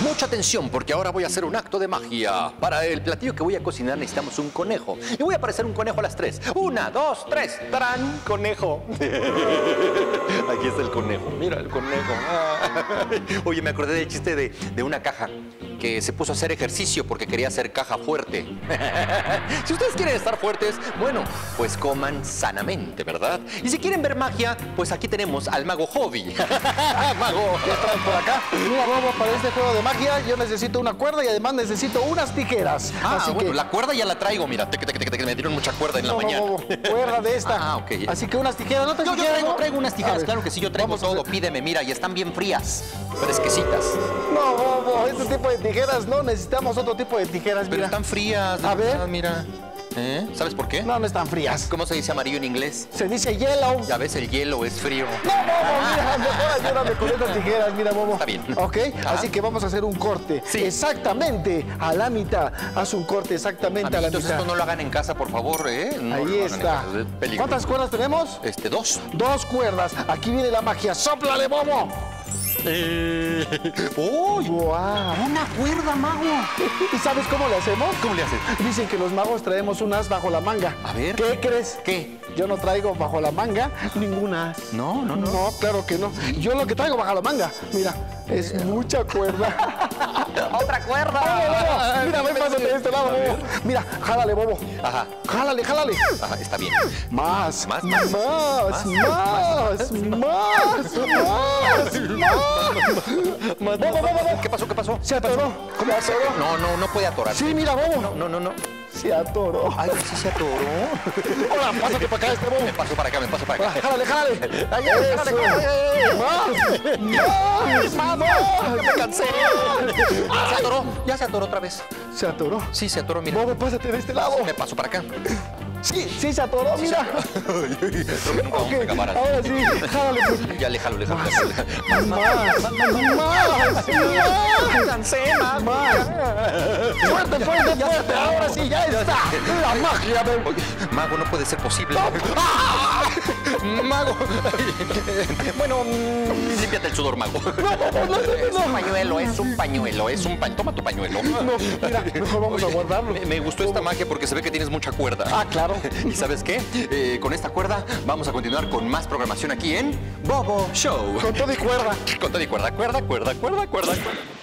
mucha atención porque ahora voy a hacer un acto de magia. Para el platillo que voy a cocinar necesitamos un conejo. Y voy a aparecer un conejo a las tres. Una, dos, tres. ¡Tarán! Conejo. Aquí está el conejo. Mira el conejo. Oye, me acordé del chiste de, de una caja que se puso a hacer ejercicio porque quería hacer caja fuerte. si ustedes quieren estar fuertes, bueno, pues coman sanamente, ¿verdad? Y si quieren ver magia, pues aquí tenemos al mago Hobby. mago. ¿Qué traes por acá? Mira, Bobo, para este juego de magia yo necesito una cuerda y además necesito unas tijeras. Ah, Así bueno, que... la cuerda ya la traigo, mira, te, te, te, te- me dieron mucha cuerda en la No, no, mañana. Bobo, cuerda de esta. Ah, ok. Así que unas tijeras, ¿no te Yo, yo traigo, no? traigo unas tijeras, claro que sí, yo traigo vamos todo. Pídeme, mira, y están bien frías, fresquecitas. No, Bobo, este tipo de tijeras no, necesitamos otro tipo de tijeras, Pero mira. están frías, A ver. verdad, mira. ¿Eh? ¿Sabes por qué? No, no están frías. ¿Cómo se dice amarillo en inglés? Se dice yellow. Ya ves, el hielo es frío. No, Bobo, mira, mejor ayúdame con estas tijeras, mira, Bobo. Está bien. ¿Ok? Ajá. Así que vamos a hacer un corte. Sí. Exactamente a la mitad. Haz un corte exactamente a la mitad. esto no lo hagan en casa, por favor, ¿eh? No Ahí está. es. ¿Cuántas cuerdas tenemos? Este, dos. Dos cuerdas. Aquí viene la magia. ¡Sóplale, Bobo! ¡Uy! ¡Guau! ¡Una cuerda, mago! ¿Y sabes cómo le hacemos? ¿Cómo le haces? Dicen que los magos traemos un as bajo la manga. A ver. ¿Qué crees? ¿Qué? Yo no traigo bajo la manga ningún as. No, no, no. No, claro que no. Yo lo que traigo bajo la manga, mira, es mucha cuerda. ¡Otra cuerda! Bobo, Mira, ven, pásate de este lado, Bobo. Mira, jálale, Bobo. Ajá. Jálale, jálale. Ajá, está bien. Más, Más, más, más, más, más, más, más. Bobo, Bobo, Bobo. ¿Qué pasó? ¿Qué pasó? Se atoró. ¿Cómo se atoró? No, no, no puede atorar. Sí, mira, Bobo. No, no, no. Se atoró. Ay, sí se atoró. Hola, pásate para acá este Bobo. Me paso para acá, me paso para acá. Jálale, jálale. Ahí, jálale, jálale. Más, más, más. Me cansé. Ah, se atoró. Ya se atoró otra vez. Se atoró. Sí, se atoró, mira. Bobo, pásate de este lado. Me paso para acá. Sí, sí se atoró, mira. Creo que nunca vamos a Ok, acabar así. ahora sí, jálale. pues. Ya le jalo, le jalo. Más, más, más, cansé, más, más. Fuerte, fuerte, fuerte. Ahora sí, ya está. La magia del... Oye, mago, no puede ser posible. ¡Ah! Mago. Bueno, mm, límpiate el sudor, mago. Es un pañuelo, es un pañuelo, es un pañuelo. Toma tu pañuelo. No, mira, mejor vamos a guardarlo. Me, me gustó esta magia porque se ve que tienes mucha cuerda. Ah, claro. ¿Y sabes qué? Eh, con esta cuerda vamos a continuar con más programación aquí en Bobo Show. Con todo y cuerda. Con todo y cuerda, cuerda, cuerda, cuerda, cuerda. cuerda.